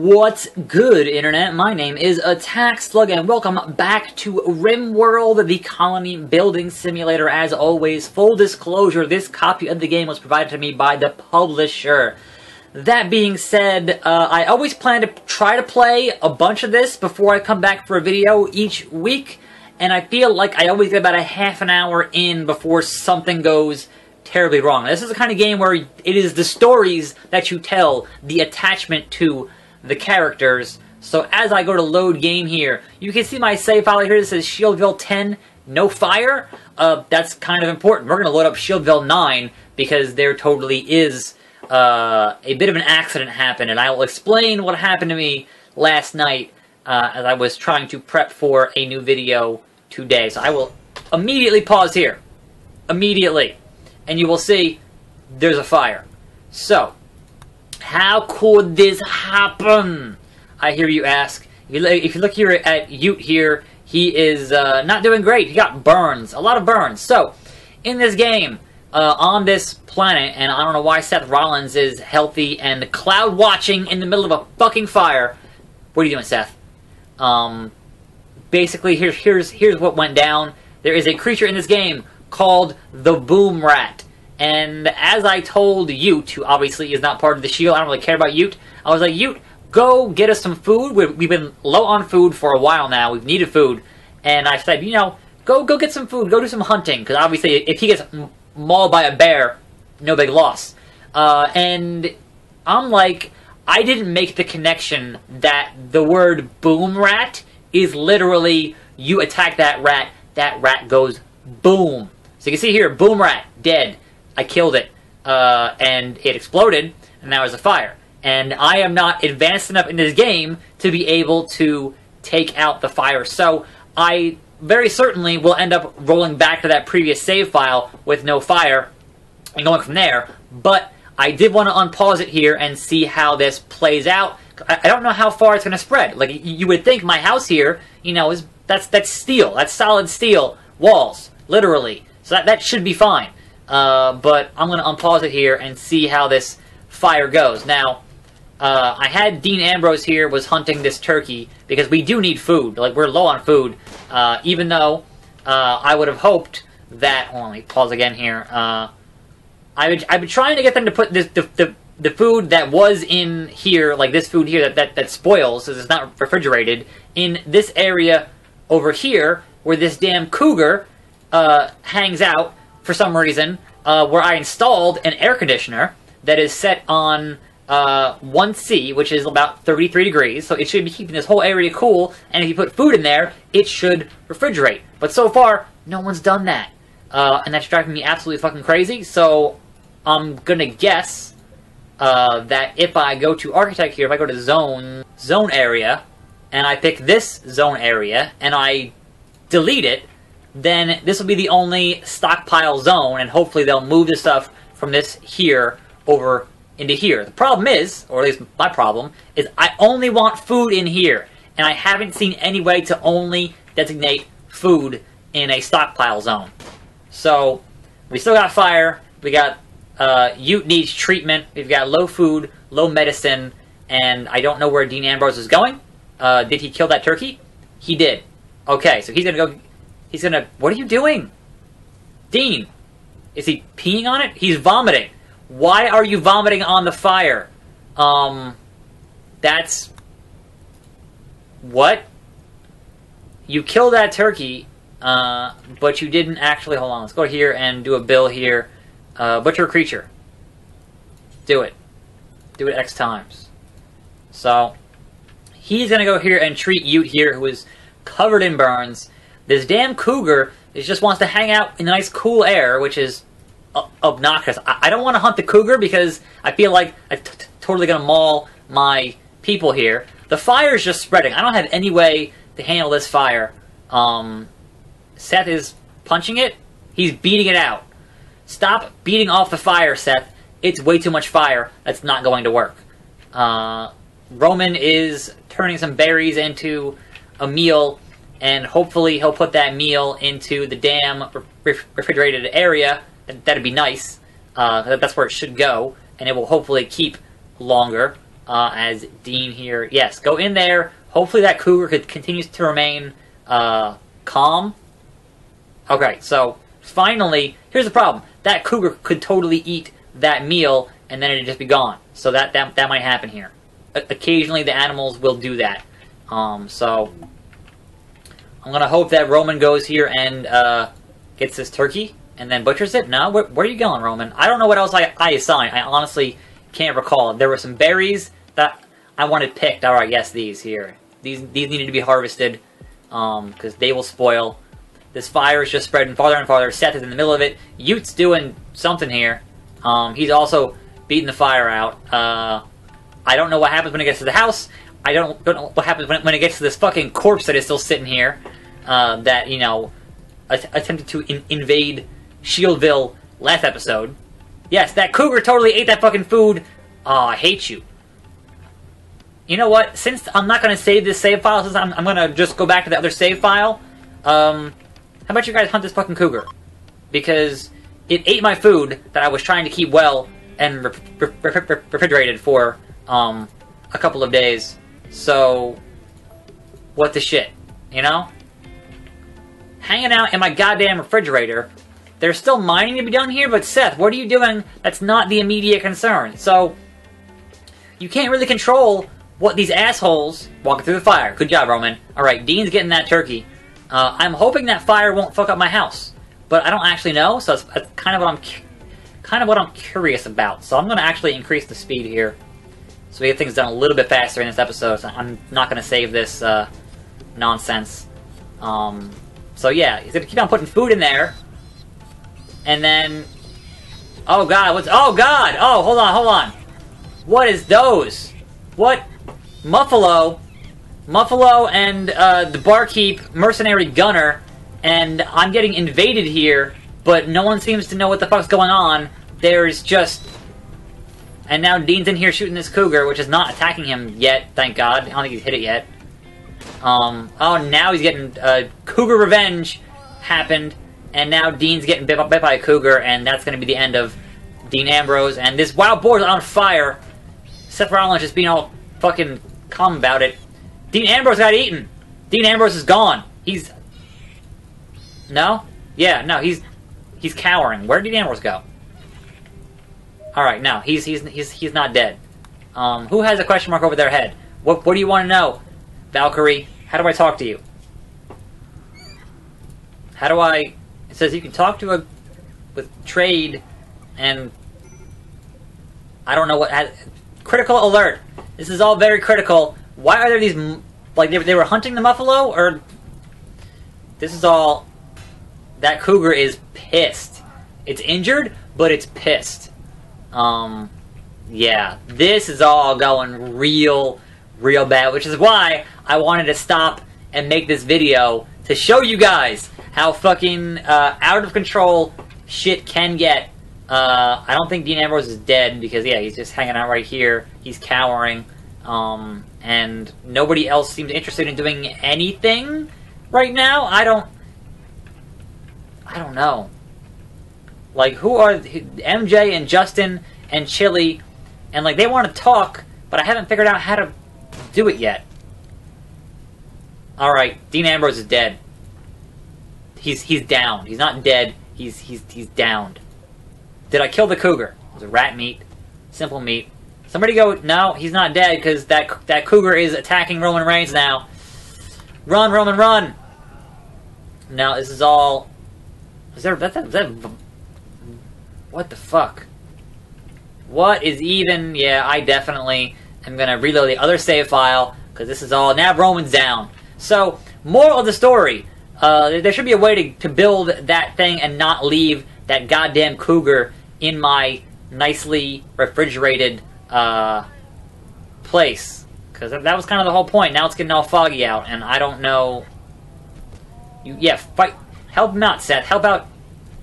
What's good, Internet? My name is Attack Slug, and welcome back to RimWorld, the colony building simulator. As always, full disclosure, this copy of the game was provided to me by the publisher. That being said, uh, I always plan to try to play a bunch of this before I come back for a video each week, and I feel like I always get about a half an hour in before something goes terribly wrong. This is the kind of game where it is the stories that you tell, the attachment to the characters. So as I go to load game here, you can see my save file here that says Shieldville 10, no fire. Uh, that's kind of important. We're going to load up Shieldville 9 because there totally is uh, a bit of an accident happened, and I will explain what happened to me last night uh, as I was trying to prep for a new video today. So I will immediately pause here. Immediately. And you will see there's a fire. So, how could this happen? I hear you ask. If you, if you look here at Ute here, he is uh, not doing great. He got burns, a lot of burns. So, in this game, uh, on this planet, and I don't know why Seth Rollins is healthy and cloud watching in the middle of a fucking fire. What are you doing, Seth? Um, basically, here's here's here's what went down. There is a creature in this game called the Boomrat. And as I told Ute, who obviously is not part of the shield, I don't really care about Ute, I was like, Ute, go get us some food. We've been low on food for a while now. We've needed food. And I said, you know, go go get some food. Go do some hunting. Because obviously, if he gets mauled by a bear, no big loss. Uh, and I'm like, I didn't make the connection that the word boom rat is literally you attack that rat, that rat goes boom. So you can see here, boom rat, dead. I killed it, uh, and it exploded, and now there's a fire. And I am not advanced enough in this game to be able to take out the fire. So I very certainly will end up rolling back to that previous save file with no fire and going from there. But I did want to unpause it here and see how this plays out. I don't know how far it's going to spread. Like you would think, my house here, you know, is that's that's steel, that's solid steel walls, literally. So that that should be fine. Uh, but I'm going to unpause it here and see how this fire goes. Now, uh, I had Dean Ambrose here was hunting this turkey because we do need food. Like we're low on food, uh, even though uh, I would have hoped that. Hold on, let me pause again here. Uh, I would, I've been trying to get them to put this, the, the the food that was in here, like this food here that that, that spoils, because it's not refrigerated, in this area over here where this damn cougar uh, hangs out for some reason, uh, where I installed an air conditioner that is set on uh, 1C, which is about 33 degrees, so it should be keeping this whole area cool, and if you put food in there, it should refrigerate. But so far, no one's done that. Uh, and that's driving me absolutely fucking crazy, so I'm gonna guess uh, that if I go to architect here, if I go to zone, zone area, and I pick this zone area, and I delete it, then this will be the only stockpile zone, and hopefully they'll move the stuff from this here over into here. The problem is, or at least my problem, is I only want food in here, and I haven't seen any way to only designate food in a stockpile zone. So, we still got fire, we got uh, Ute needs treatment, we've got low food, low medicine, and I don't know where Dean Ambrose is going. Uh, did he kill that turkey? He did. Okay, so he's gonna go He's gonna. What are you doing? Dean, is he peeing on it? He's vomiting. Why are you vomiting on the fire? Um, that's. What? You killed that turkey, uh, but you didn't actually. Hold on, let's go here and do a bill here. Uh, butcher creature. Do it. Do it X times. So, he's gonna go here and treat Ute here, who is covered in burns. This damn cougar is just wants to hang out in the nice cool air, which is obnoxious. I, I don't want to hunt the cougar because I feel like I'm totally going to maul my people here. The fire is just spreading. I don't have any way to handle this fire. Um, Seth is punching it. He's beating it out. Stop beating off the fire, Seth. It's way too much fire. That's not going to work. Uh, Roman is turning some berries into a meal and hopefully he'll put that meal into the damn refrigerated area. That'd be nice. Uh, that's where it should go, and it will hopefully keep longer. uh, as Dean here. Yes, go in there. Hopefully that cougar could continues to remain uh, calm. Okay, so finally, here's the problem. That cougar could totally eat that meal and then it'd just be gone. So that that, that might happen here. O- occasionally the animals will do that. Um, so I'm gonna hope that Roman goes here and uh, gets this turkey and then butchers it. No, where, where are you going, Roman? I don't know what else I, I assigned. I honestly can't recall. There were some berries that I wanted picked. All right, yes, these here. These these needed to be harvested because they will spoil. This fire is just spreading farther and farther. Seth is in the middle of it. Ute's doing something here. Um, he's also beating the fire out. Uh, I don't know what happens when it gets to the house. I don't, don't know what happens when it, when it gets to this fucking corpse that is still sitting here. Uh, that you know att- attempted to in- invade Shieldville last episode. Yes, that cougar totally ate that fucking food. Oh, I hate you. You know what? Since I'm not to save this save file, since I'm, I'm to just go back to the other save file, um, how about you guys hunt this fucking cougar? Because it ate my food that I was trying to keep well and re- re- re- refrigerated for um, a couple of days. So, what the shit? You know? Hanging out in my goddamn refrigerator. There's still mining to be done here, but Seth, what are you doing that's not the immediate concern? So, you can't really control what these assholes walking through the fire. Good job, Roman. All right, Dean's getting that turkey. Uh, I'm hoping that fire won't fuck up my house, but I don't actually know. So that's, that's kind of what I'm, kind of what I'm curious about. So I'm going to actually increase the speed here, so we get things done a little bit faster in this episode. So I'm not going to save this uh, nonsense. Um, so yeah, he's to keep on putting food in there, and then, oh god, what's? Oh god, oh hold on, hold on. What is those? What? Muffalo, Muffalo, and uh, the barkeep, mercenary gunner, and I'm getting invaded here, but no one seems to know what the fuck's going on. There's just. And now Dean's in here shooting this cougar, which is not attacking him yet, thank god. I don't think he's hit it yet. Um, oh, now he's getting. Uh, cougar revenge happened, and now Dean's getting bit, bit by a cougar, and that's gonna be the end of Dean Ambrose. And this wild boar's on fire. Seth Rollins just being all fucking calm about it. Dean Ambrose got eaten. Dean Ambrose is gone. He's no, yeah, no, he's he's cowering. Where did Dean Ambrose go? All right, no, he's he's he's he's not dead. Um, who has a question mark over their head? What what do you want to know, Valkyrie? How do I talk to you? How do I? It says you can talk to a with trade, and I don't know what. Critical alert! This is all very critical. Why are there these like they, they were hunting the buffalo or? This is all. That cougar is pissed. It's injured, but it's pissed. Um, yeah, this is all going real, real bad, which is why I wanted to stop and make this video to show you guys how fucking uh, out of control shit can get. Uh, I don't think Dean Ambrose is dead because yeah, he's just hanging out right here. He's cowering, um, and nobody else seems interested in doing anything right now. I don't. I don't know. Like, who are MJ and Justin and Chili, and like they want to talk, but I haven't figured out how to do it yet. All right, Dean Ambrose is dead. He's he's down. He's not dead. He's he's he's downed. Did I kill the cougar? It was a rat meat, simple meat. Somebody go. No, he's not dead because that that cougar is attacking Roman Reigns now. Run, Roman, run! Now this is all. Is there that, that, that what the fuck? What is even? Yeah, I definitely am gonna reload the other save file because this is all now Roman's down. So, moral of the story: uh, there should be a way to, to build that thing and not leave that goddamn cougar in my nicely refrigerated uh, place because that, was kind of the whole point. Now it's getting all foggy out, and I don't know. You yeah, fight, help him out, Seth. Help out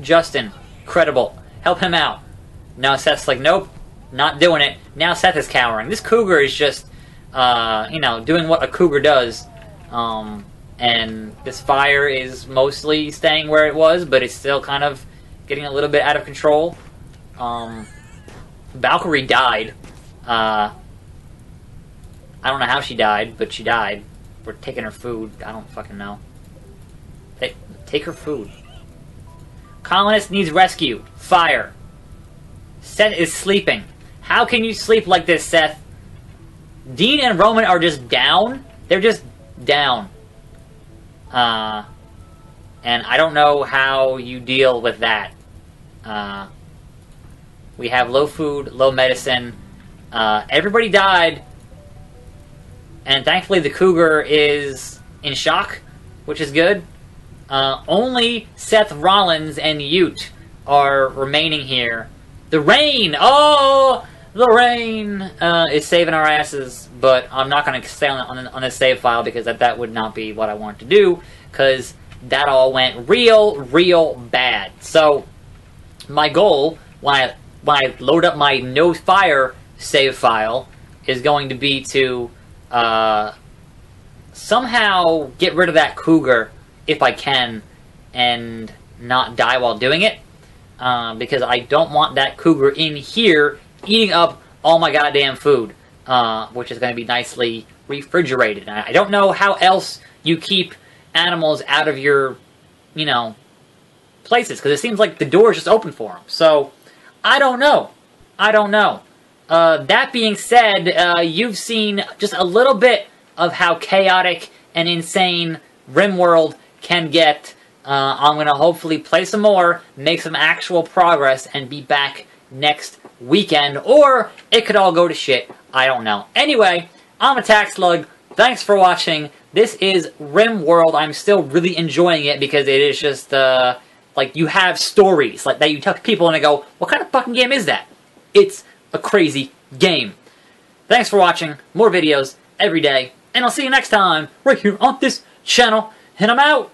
Justin. Credible. Help him out. Now Seth's like, nope, not doing it. Now Seth is cowering. This cougar is just, uh, you know, doing what a cougar does. Um, and this fire is mostly staying where it was, but it's still kind of getting a little bit out of control. Um, Valkyrie died. Uh, I don't know how she died, but she died. We're taking her food. I don't fucking know. Take, take her food. Colonist needs rescue. Fire. Seth is sleeping. How can you sleep like this, Seth? Dean and Roman are just down. They're just down. Uh, and I don't know how you deal with that. Uh, we have low food, low medicine. Uh, everybody died. And thankfully the cougar is in shock, which is good. Uh, only Seth Rollins and Ute are remaining here. The rain! Oh! The rain uh, is saving our asses, but I'm not going to stay on, on, on this save file because that, that would not be what I want to do, because that all went real, real bad. So, my goal, when I, when I load up my no fire save file, is going to be to uh, somehow get rid of that cougar if I can and not die while doing it. Uh, because I don't want that cougar in here eating up all my goddamn food, uh, which is going to be nicely refrigerated. I don't know how else you keep animals out of your, you know, places, because it seems like the door is just open for them. So, I don't know. I don't know. Uh, that being said, uh, you've seen just a little bit of how chaotic and insane RimWorld can get. Uh, I'm going to hopefully play some more, make some actual progress, and be back next weekend. Or it could all go to shit. I don't know. Anyway, I'm Attack Slug. Thanks for watching. This is RimWorld. I'm still really enjoying it because it is just, uh, like, you have stories like that you tell people and they go, what kind of fucking game is that? It's a crazy game. Thanks for watching. More videos every day. And I'll see you next time right here on this channel. And I'm out.